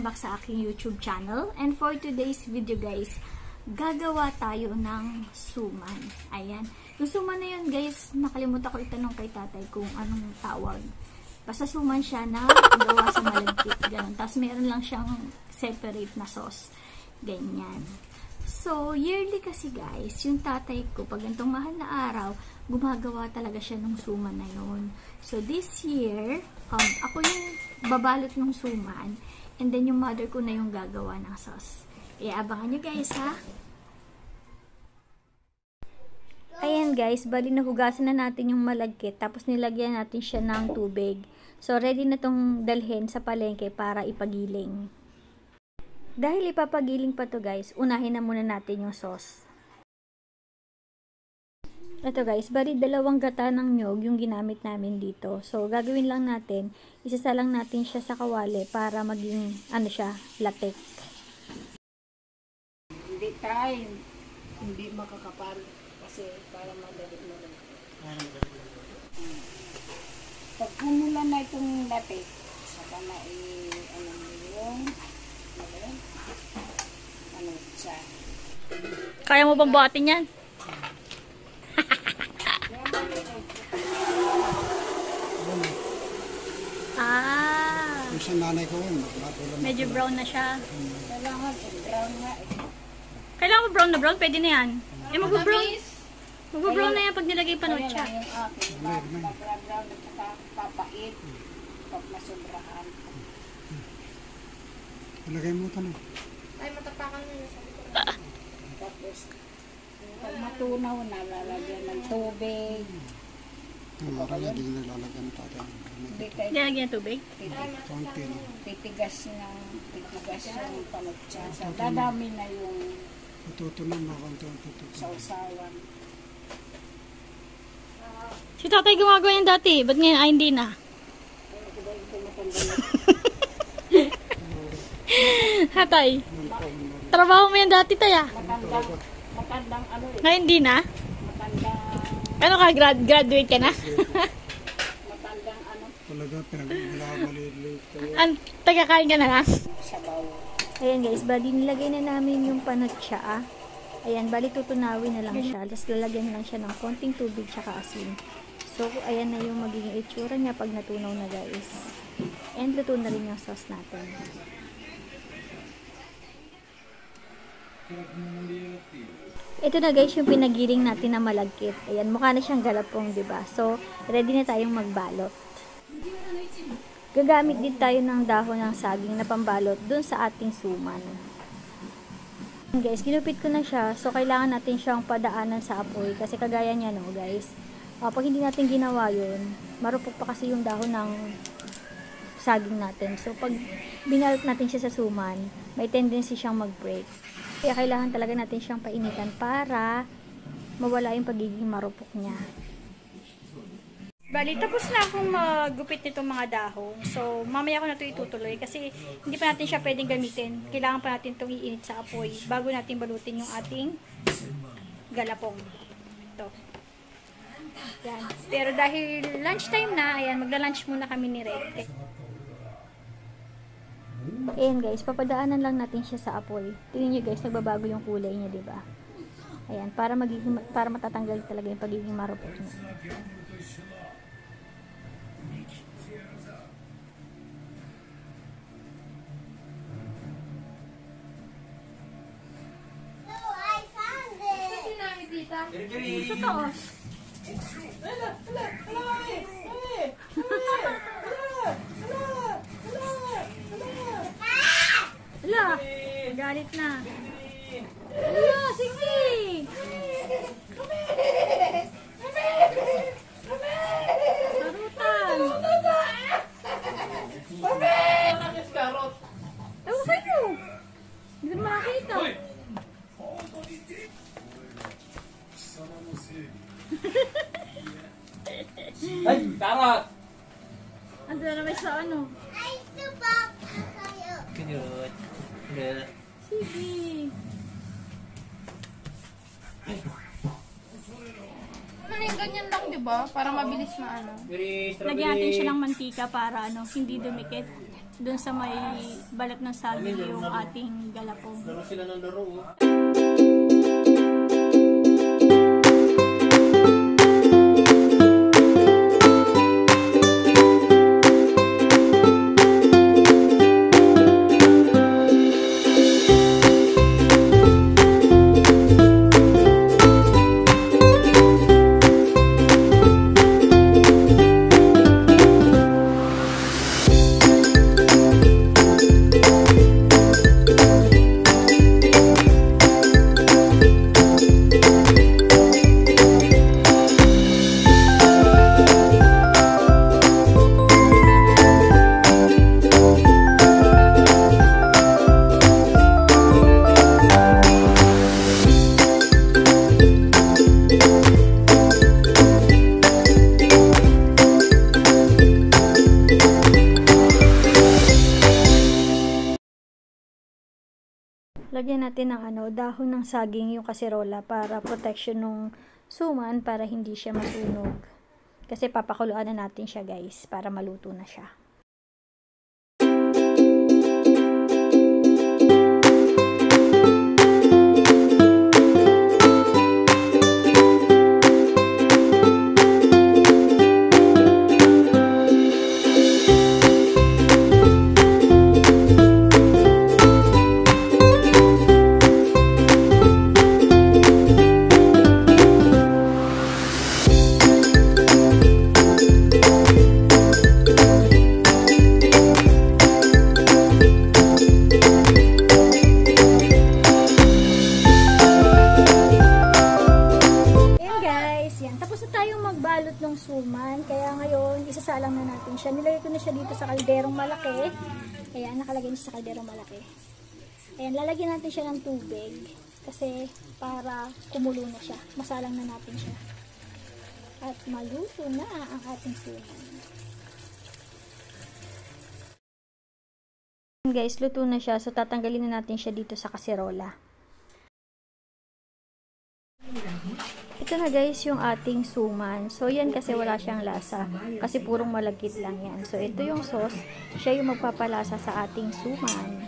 back sa aking YouTube channel. And for today's video guys, gagawa tayo ng suman. Ayan. Yung suman na yun guys, nakalimutan ko itanong kay tatay kung anong tawag. Basta suman siya na gawa sa malagkit. Ganun. Tapos meron lang siyang separate na sauce. Ganyan. So, yearly kasi guys, yung tatay ko, pag ganitong mahal na araw, gumagawa talaga siya ng suman na yun. So, this year, um, ako yung babalot ng suman, and then yung mother ko na yung gagawa ng sauce. Kaya abangan nyo guys, ha? Ayan guys, bali nahugasan na natin yung malagkit, tapos nilagyan natin siya ng tubig. So, ready na tong dalhin sa palengke para ipagiling. Dahil ipapagiling pa to guys, unahin na muna natin yung sauce. Ito guys, bali dalawang gata ng nyog yung ginamit namin dito. So, gagawin lang natin, isasalang natin siya sa kawali para maging, ano siya, latek. Hindi tayo, hindi makakapal kasi para madali mo rin. Pag kumulan na itong latik, saka na i, ano mo yung, ano? Ano siya. Kaya mo bang buhatin yan? Yung sa nanay ko yun, matulog medyo brown na siya. Kailangan i-brown nga eh. Kailangan mo brown na brown? Pwede na yan. Eh, mag-brown. Mag-brown na yan pag nilagay pa Kaya siya. lang yung akin, mag-brown at saka papait pag masobrahan. Ilagay mo ito na. Tapos, pag matunaw na, lalagyan ng tubig. Yung marami hindi nilalagyan ng tatay. Hindi kayo Nilagyan ng tubig? Konti lang. titigas ng titigas panutsa. So, dadami na yung Matutunan na konti-unti. tutunan. sausawan. Si tatay gumagawa yan dati. Ba't ngayon ay hindi na? Hatay. Trabaho mo yan dati taya. Matandang, matandang ano eh, Ngayon hindi na? matandang, Ano ka? Grad graduate ka na? Talaga, pinag-maliliit kayo. Ang tagakain ka na lang? sabaw. Ayan guys, bali nilagay na namin yung panutsa. ah. Ayan, bali tutunawin na lang siya. Tapos lalagyan lang siya ng konting tubig tsaka asin. So, ayan na yung magiging itsura niya pag natunaw na guys. And luto na rin yung sauce natin. Ito na guys yung pinagiling natin na malagkit. Ayan, mukha na siyang galapong, 'di ba? So, ready na tayong magbalot. Gagamit din tayo ng dahon ng saging na pambalot dun sa ating suman. Guys, ginupit ko na siya. So, kailangan natin siyang padaanan sa apoy. Kasi kagaya niya, no, guys. Ah, pag hindi natin ginawa yun, marupok pa kasi yung dahon ng saging natin. So, pag binalot natin siya sa suman, may tendency siyang mag-break. Kaya kailangan talaga natin siyang painitan para mawala yung pagiging marupok niya. Bali, tapos na akong maggupit nitong mga dahon. So, mamaya ko na ito itutuloy kasi hindi pa natin siya pwedeng gamitin. Kailangan pa natin itong iinit sa apoy bago natin balutin yung ating galapong. Ito. Yan. Pero dahil lunchtime na, ayan, magla-lunch muna kami ni Red. Ayan guys, papadaanan lang natin siya sa apoy. Tingnan nyo guys, nagbabago yung kulay niya, ba? Ayan, para magiging para matatanggal talaga yung pagiging marupok niya. Totoo. Ala, galit na. Ala, sige. Sarutan. Ewan ko sa inyo. Hindi ko naman nakita. Ay, karot! Ando na naman sa ano. Kanyot. Yeah. Sige. Ano yung ganyan lang, di ba? Para mabilis na ano. Lagyan natin siya ng mantika para ano, hindi dumikit doon sa may balat ng saging yung ating galapong. Laro sila ng laro. oh. Lagyan natin ng ano, dahon ng saging yung kaserola para protection ng suman para hindi siya masunog. Kasi papakuluan na natin siya guys para maluto na siya. Suman. Kaya ngayon, isasalang na natin siya. Nilagay ko na siya dito sa kalderong malaki. Ayan, nakalagay na siya sa kalderong malaki. Ayan, lalagyan natin siya ng tubig. Kasi para kumulo na siya. Masalang na natin siya. At maluto na ang ating suman. Guys, luto na siya. So, tatanggalin na natin siya dito sa kaserola. Ito na guys yung ating suman. So yan kasi wala siyang lasa. Kasi purong malagkit lang yan. So ito yung sauce. Siya yung magpapalasa sa ating suman.